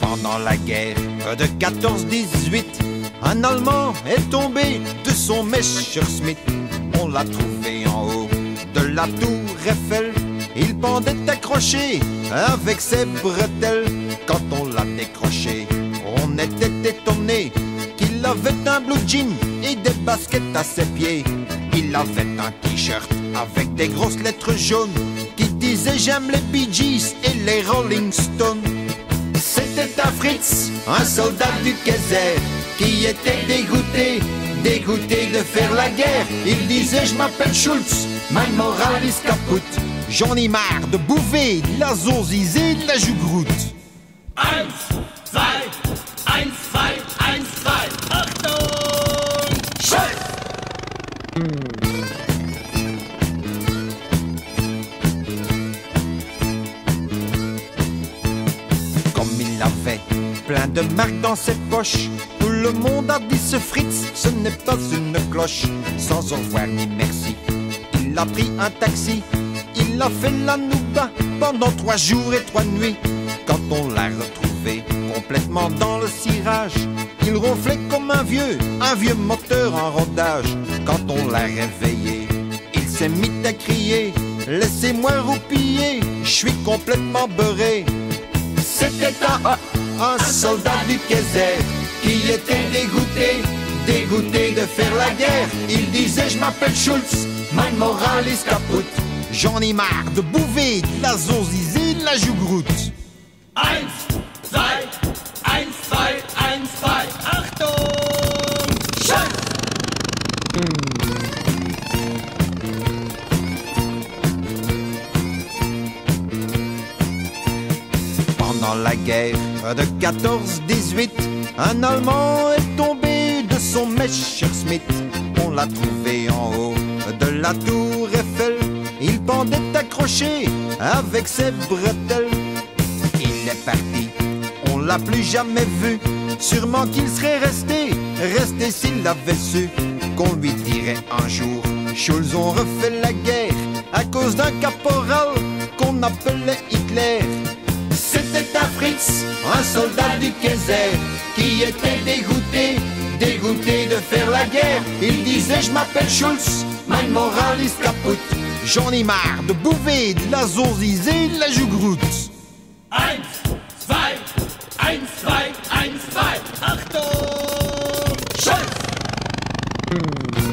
Pendant la guerre de 14-18, un Allemand est tombé de son Messerschmitt. On l'a trouvé en haut de la tour Eiffel. Il pendait accroché avec ses bretelles. Quand on l'a décroché, on était étonné qu'il avait un blue jean et des baskets à ses pieds. Il avait un t-shirt avec des grosses lettres jaunes qui disaient j'aime les Bee Gees et les Rolling Stones. C'était un Fritz, un soldat du Kaiser, qui était dégoûté, dégoûté de faire la guerre. Il disait je m'appelle Schultz, my moral is kaput. J'en ai marre de bouffer de la zozisée, de la jougroute. Eins, zwei, eins, zwei, eins, zwei. Achtung! Schuss! Comme il avait plein de marques dans ses poches, tout le monde a dit ce Fritz, ce n'est pas une cloche. Sans au revoir ni merci, il a pris un taxi, il a fait la nouba pendant trois jours et trois nuits. Quand on l'a retrouvé complètement dans le cirage, il ronflait comme un vieux, un vieux moteur en rodage. Quand on l'a réveillé, il s'est mis à crier Laissez-moi roupiller, je suis complètement beurré. C'était un, un soldat du Kaiser qui était dégoûté, dégoûté de faire la guerre. Il disait Je m'appelle Schultz, my moral is kaput. J'en ai marre de bouffer de la de la jougroute. Eins, zwei, eins, zwei, eins, zwei. La guerre de 14-18, un Allemand est tombé de son Messerschmitt. On l'a trouvé en haut de la tour Eiffel. Il pendait accroché avec ses bretelles. Il est parti, on l'a plus jamais vu. Sûrement qu'il serait resté, resté s'il avait su qu'on lui dirait un jour. Schulz ont refait la guerre à cause d'un caporal qu'on appelait Hitler soldats du Kaiser qui étaient dégoûtés, dégoûtés de faire la guerre. Ils disaient Je m'appelle Schulz, mein Moral ist kaputt. J'en ai marre de bouffer de la zorzise et de la jougroute. 1, 2, 1, 2, 1, 2, Achtung! Schulz! Hmm.